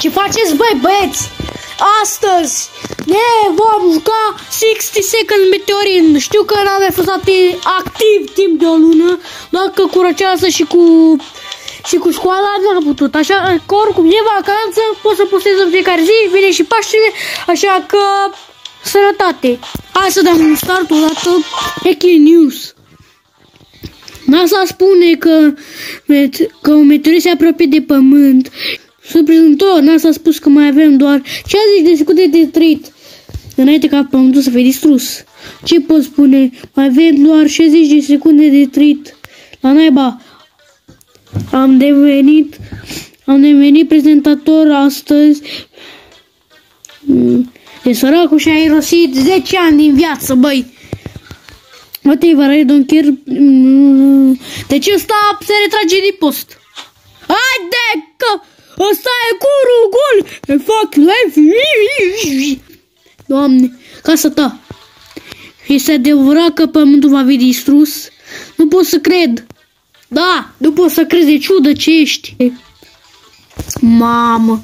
Ce faceți, băi, băieți? Astăzi ne vom juca 60 Second Meteorin. Știu că n-am mai fost activ timp de o lună, doar că cu răceasă și cu și cu școala nu am putut. Așa că oricum e vacanță, pot să postez în fiecare zi, vine și Paștele, așa că sănătate. Hai să dăm un start o dată. Eki News. NASA spune că, că un meteorit se apropie de Pământ Surprinzător, NASA a spus că mai avem doar 60 de secunde de trăit înainte ca pământul să fie distrus. Ce pot spune? Mai avem doar 60 de secunde de trăit. La naiba, am devenit, am devenit prezentator astăzi. De săracul și a irosit 10 ani din viață, băi. Whatever, I don't care. Deci ăsta se retrage din post. Haide că... Ăsta e curul gol! E fac live! Doamne, casa ta! Este adevărat că pământul va fi distrus? Nu pot să cred! Da, nu pot să cred de ciudă ce ești! Mamă!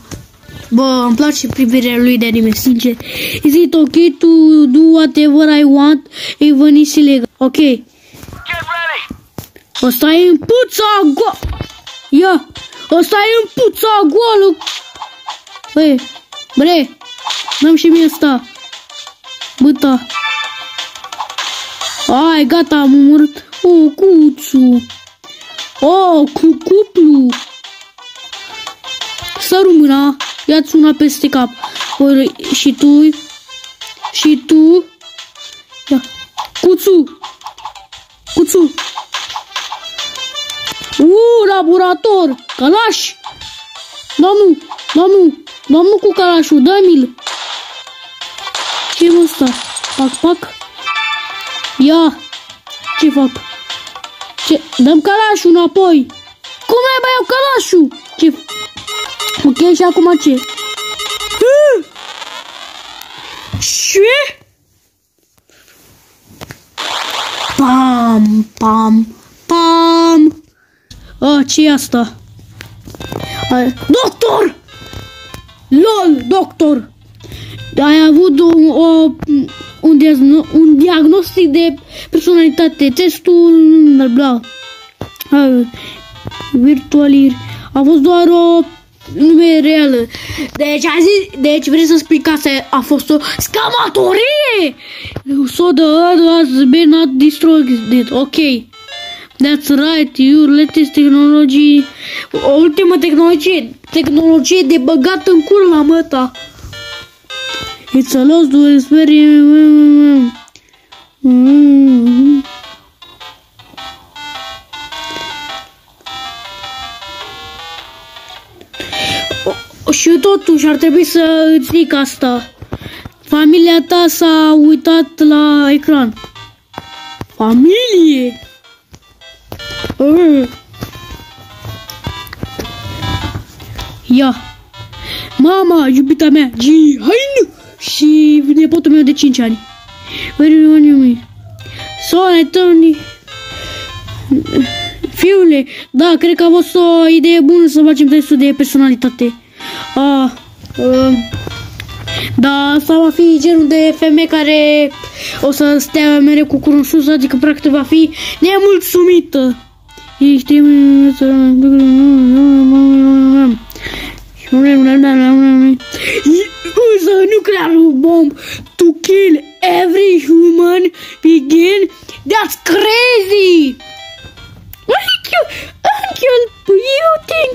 Bă, îmi place privirea lui de anime, sincer. Is it okay to do whatever I want even is illegal? Ok. Ăsta e în puța go... Ia! Ăsta e în puța goală. Băi, bre, dăm și mie asta. Băta. Ai, gata, am omorât. O, cuțu. O, cu cuplu. Săru mâna. Ia-ți una peste cap. O, și tu. Și tu. Ia. Cuțu. Cuțu. Uuu, laborator! Calaș! Domnul, domnul, domnul cu calașul, dă-mi-l! ce e ăsta? Pac, pac? Ia! Ce fac? Ce? Dăm calașul înapoi! Cum ai mai iau calașul? Ce? Ok, și acum ce? Ce? Pam, pam, pam! A, ce e asta? A, doctor! LOL, doctor! Ai avut un, o, un, diagno, un diagnostic de personalitate, testul, bla, bla. Virtualir. A fost doar o nume reală. Deci, a zis, deci vrei să spui că asta a fost o scamatorie? So the other has been not destroyed. Ok. That's right, your latest technology, ultima tehnologie, tehnologie de băgat în cur la măta. It's a loss to experience. Mm. Și totuși ar trebui să îți zic asta. Familia ta s-a uitat la ecran. Familie? Ia! Mama, iubita mea, Jihain și nepotul meu de 5 ani. Soane, Tony. Fiule, da, cred că a fost o idee bună să facem testul de personalitate. Ah, uh, da, asta va fi genul de femeie care o să stea mereu cu curul sus, adică practic va fi nemulțumită. Ești să... Use a nuclear bomb to kill every human begin. That's crazy! Uncle, uncle, you think,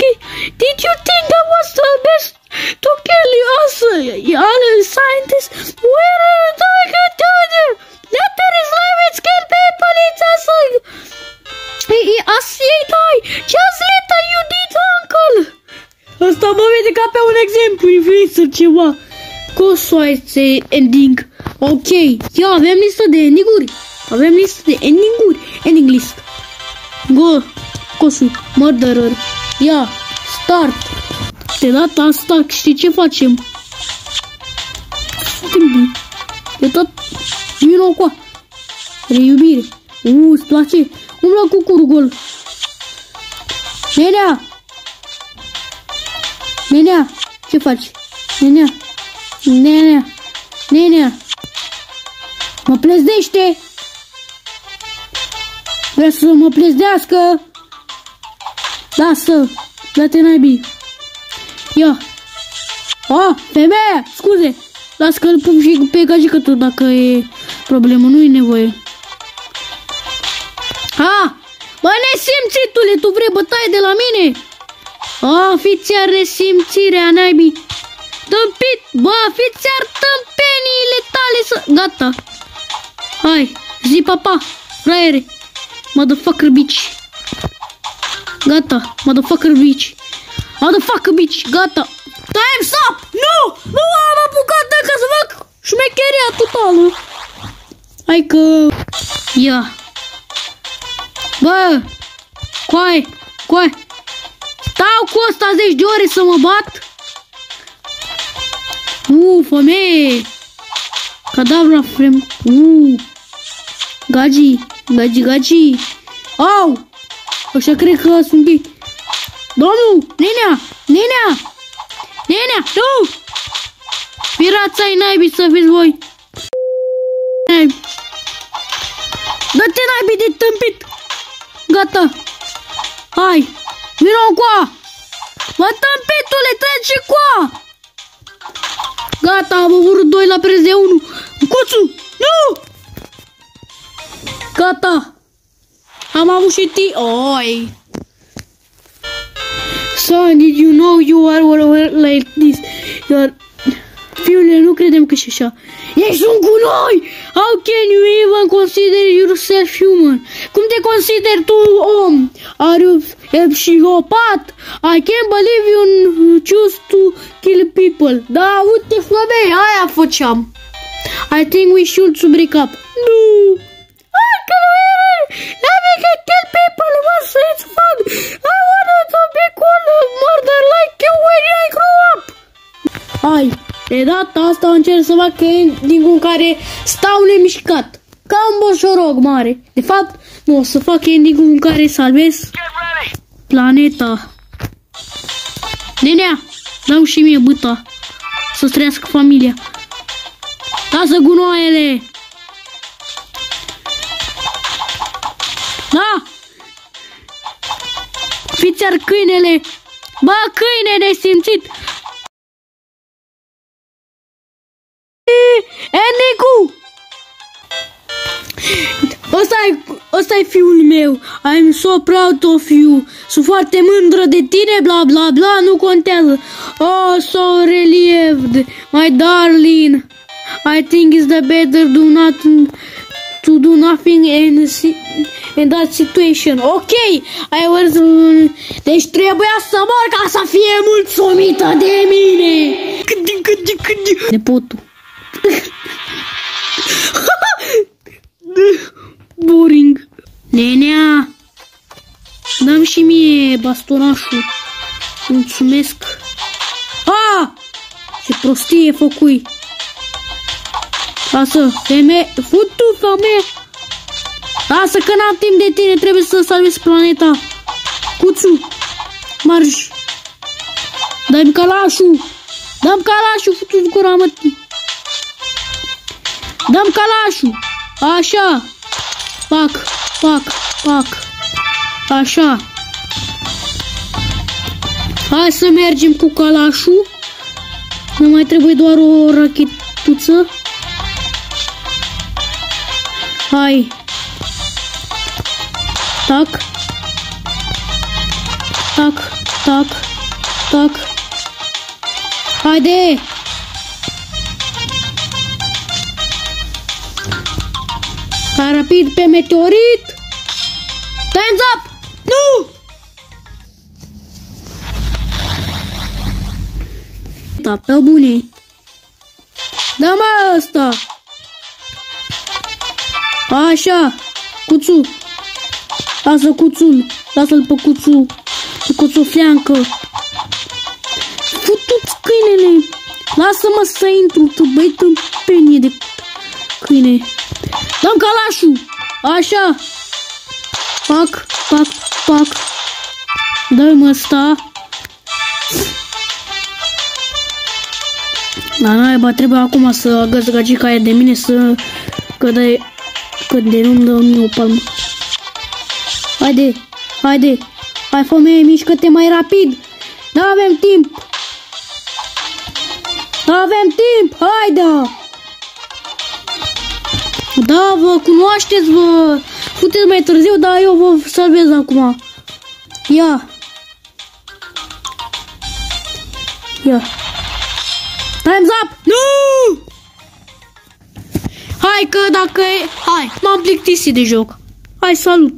did you think that was the best to kill us, all scientists? Where are we going to exemplu, influencer ceva. Cosoaise ending. Ok, ia avem listă de endinguri. Avem listă de endinguri. Ending list. Go, Cosu, murderer. Ia, start. De data asta, știi ce facem? Suntem de tot. Vino cu Reiubire. Uuu, îți place? Umbla cu curgul. Nenea! Nenea! Ce faci? Nenea. Nenea. Nenea. Mă plezdește. Vrea să mă plezdească. Lasă. Dă-te naibii. Ia. A, femeia, scuze. Las că-l pun și pe gagică tu dacă e problemă, nu e nevoie. Ha! Bă, nesimțitule, tu vrei bătaie de la mine? A, fiți iar nesimțirea, naibii. Tâmpit, bă, fiți iar tâmpeniile tale să... Gata. Hai, zi papa, fraiere. Motherfucker bitch. Gata, motherfucker bitch. Motherfucker bitch, gata. Time stop! Nu! Nu am apucat ca să fac șmecheria totală. Hai că... Ia. Bă! Coai! Coai! Stau cu ăsta 10 de ore să mă bat? Uuu, femeie! Cadavra frem... Uuu! Gaji! Gaji, gaji! Au! Așa cred că sunt ei. Domnul! Nenea! Nenea! Nenea! Nu! Pirața ai naibii să fiți voi! Dă-te naibii de tâmpit! Gata! Hai! Vino coa! Mă tâmpitule, trece coa! Gata, am avut 2 la preț de 1. Cuțu! Nu! Gata! Am avut și ti... Oi! Son, did you know you are like this? You are... Fiule, nu credem că și așa. Ești un gunoi! How can you even consider yourself human? Cum te consideri tu om? Are you a psihopat? I can't believe you choose to kill people. Da, uite, flăbei, aia făceam. I think we should to break up. Nu! I can Having a kill people was it's fun. I wanted to be cool murder like you when I grow up. Hai. De data asta încerc să fac ending în care stau nemișcat. Ca un boșorog mare. De fapt, nu o să fac ending în care salvez planeta. Nenea, dau și mie băta. Să-ți trăiască familia. Lasă gunoaiele! Da! Fiți ar câinele! Bă, câine nesimțit! Ăsta e fiul meu. I'm so proud of you. Sunt foarte mândră de tine, bla bla bla, nu contează. Oh, so relieved, my darling. I think it's the better do not to do nothing in, in that situation. Ok, I was... Deci trebuia să mor ca să fie mulțumită de mine. Cândi, cândi, cândi. Nepotul. Boring. Nenea, dăm și mie bastonașul. Mulțumesc. A! Ce prostie făcui. Lasă, femeie, fut tu, femeie. Lasă că n-am timp de tine, trebuie să salvez planeta. Cuțu, marș. Dă-mi calașul. Dăm calașul, futu-ți gura mătii. Dăm calașul. Așa. Pac, pac, pac. Așa. Hai să mergem cu calașul. Nu mai trebuie doar o rachetuță. Hai. Tac. Tac, tac, tac. Haide! Ca rapid pe meteorit! Time's up! Nu! Da, pe bune. Da, mă, ăsta! Așa, cuțu. Lasă cuțul, lasă-l pe cuțu. Pe cuțu fleancă. Futu-ți câinele. Lasă-mă să intru, tu băi tâmpenie de câine. Dăm calașul. Așa. Pac, pac, pac. Dă-mi ăsta. Da, naiba, trebuie acum să agăs gagica aia de mine să... Că de... Că de nu-mi dă mie o palmă. Haide, haide, hai femeie, mișcă-te mai rapid. Nu avem timp. Nu avem timp, haide! Da, vă cunoașteți, vă puteți mai târziu, dar eu vă salvez acum. Ia. Ia. Time's up! Nu! Hai că dacă e... Hai, m-am plictisit de joc. Hai, salut!